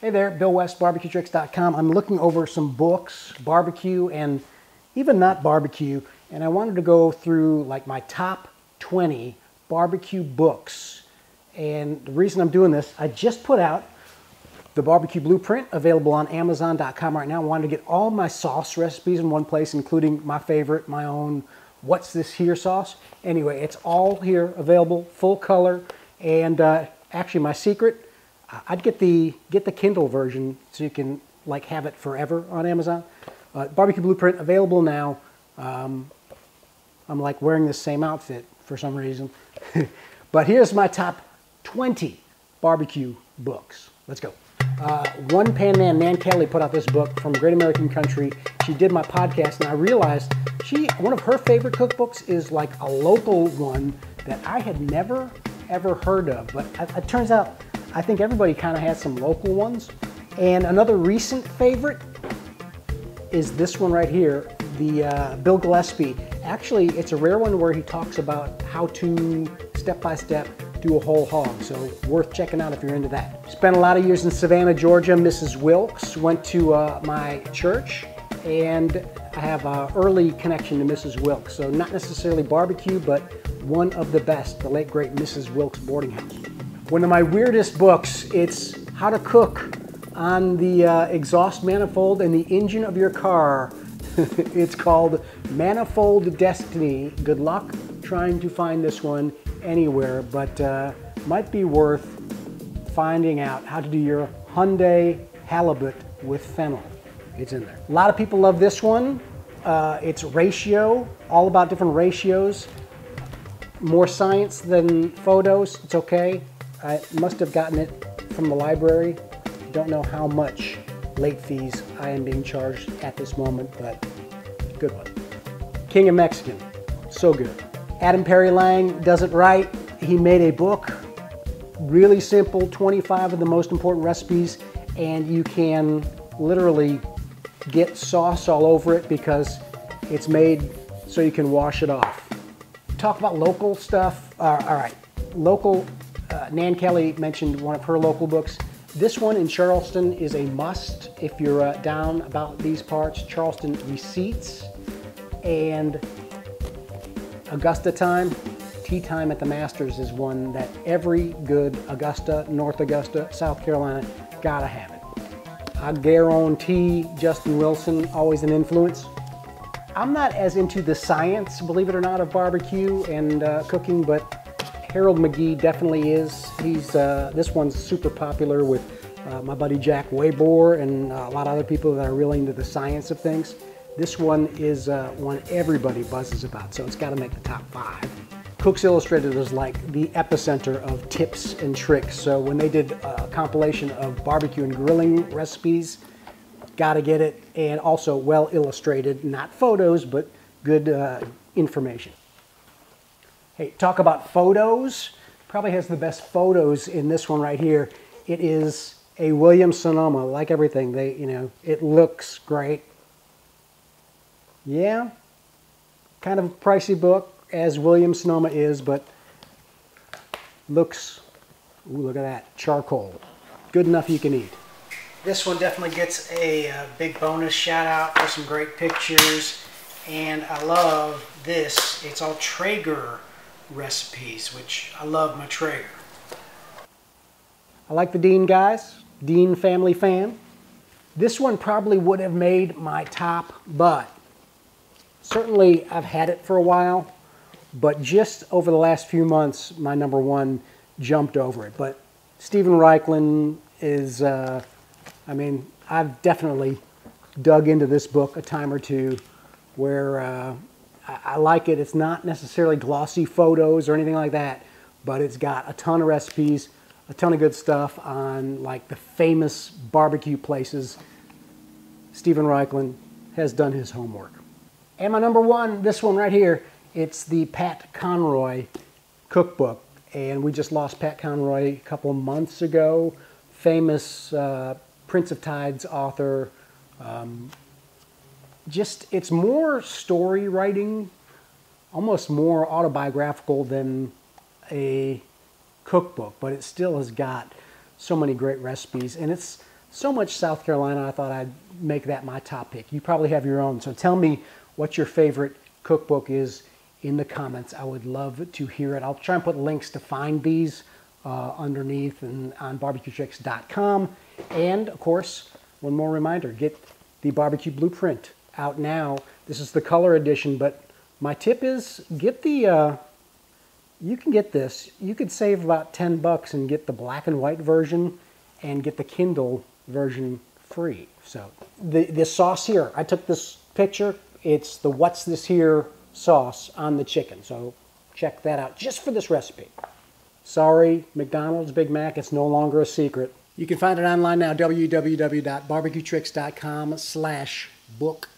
Hey there, Bill West, barbecuetricks.com. I'm looking over some books, barbecue and even not barbecue, and I wanted to go through like my top 20 barbecue books. And the reason I'm doing this, I just put out the barbecue blueprint available on amazon.com right now. I wanted to get all my sauce recipes in one place, including my favorite, my own what's this here sauce. Anyway, it's all here available, full color, and uh, actually my secret I'd get the get the Kindle version so you can like have it forever on Amazon. Uh, Barbecue Blueprint available now. Um, I'm like wearing the same outfit for some reason. but here's my top 20 barbecue books. Let's go. Uh, One Pan Man, Nan Kelly, put out this book from Great American Country. She did my podcast, and I realized she one of her favorite cookbooks is like a local one that I had never ever heard of. But it, it turns out I think everybody kind of has some local ones. And another recent favorite is this one right here, the uh, Bill Gillespie. Actually, it's a rare one where he talks about how to step by step do a whole hog. So worth checking out if you're into that. Spent a lot of years in Savannah, Georgia. Mrs. Wilkes went to uh, my church and I have an early connection to Mrs. Wilkes. So not necessarily barbecue, but one of the best, the late great Mrs. Wilkes boarding house. One of my weirdest books, it's how to cook on the uh, exhaust manifold and the engine of your car. it's called Manifold Destiny. Good luck trying to find this one anywhere, but uh, might be worth finding out how to do your Hyundai halibut with fennel. It's in there. A lot of people love this one. Uh, it's ratio, all about different ratios. More science than photos, it's okay. I must have gotten it from the library. Don't know how much late fees I am being charged at this moment, but good one. King of Mexican, so good. Adam Perry Lang does it right. He made a book, really simple, 25 of the most important recipes, and you can literally get sauce all over it because it's made so you can wash it off. Talk about local stuff. Uh, all right, local uh, Nan Kelly mentioned one of her local books. This one in Charleston is a must if you're uh, down about these parts. Charleston Receipts and Augusta Time. Tea Time at the Masters is one that every good Augusta, North Augusta, South Carolina gotta have it. I guarantee Justin Wilson, always an influence. I'm not as into the science, believe it or not, of barbecue and uh, cooking, but Harold McGee definitely is. He's uh, this one's super popular with uh, my buddy Jack Waybour and uh, a lot of other people that are really into the science of things. This one is uh, one everybody buzzes about, so it's got to make the top five. Cooks Illustrated is like the epicenter of tips and tricks. So when they did a compilation of barbecue and grilling recipes, got to get it, and also well illustrated, not photos, but good uh, information. Hey, talk about photos. Probably has the best photos in this one right here. It is a Williams Sonoma, like everything. They, you know, it looks great. Yeah, kind of a pricey book as Williams Sonoma is, but looks, ooh, look at that, charcoal. Good enough you can eat. This one definitely gets a, a big bonus shout out for some great pictures. And I love this. It's all Traeger recipes, which I love my Traeger. I like the Dean guys, Dean family fan. This one probably would have made my top, but certainly I've had it for a while, but just over the last few months, my number one jumped over it. But Steven Raichlen is, uh, I mean, I've definitely dug into this book a time or two where uh, I, like it. It's not necessarily glossy photos or anything like that, but it's got a ton of recipes, a ton of good stuff on like the famous barbecue places. Steven Raichlen has done his homework. And my number one, this one right here, it's the Pat Conroy cookbook. And we just lost Pat Conroy a couple months ago. Famous uh, Prince of Tides author, um, just it's more story writing, almost more autobiographical than a cookbook, but it still has got so many great recipes. And it's so much South Carolina, I thought I'd make that my top pick. You probably have your own, so tell me what your favorite cookbook is in the comments. I would love to hear it. I'll try and put links to find these uh, underneath and on barbecuetricks.com. And of course, one more reminder, get the barbecue blueprint out now. This is the color edition, but my tip is get the, uh, you can get this. You could save about 10 bucks and get the black and white version and get the Kindle version free. So the, the sauce here, I took this picture. It's the What's This Here sauce on the chicken. So check that out just for this recipe. Sorry, McDonald's Big Mac, it's no longer a secret. You can find it online now, www.barbecuetricks.com slash book